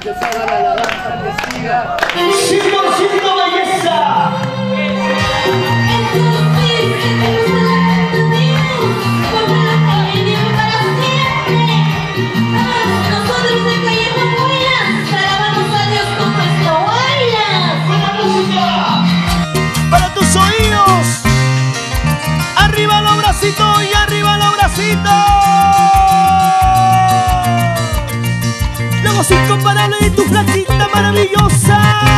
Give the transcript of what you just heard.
que se haga la danza que siga. 100% belleza. Nosotros de alabamos a Dios con nuestro Huaylas. Con la música. para tus oídos. Arriba los y arriba los bracitos. Sin incomparable y tu flaquita maravillosa.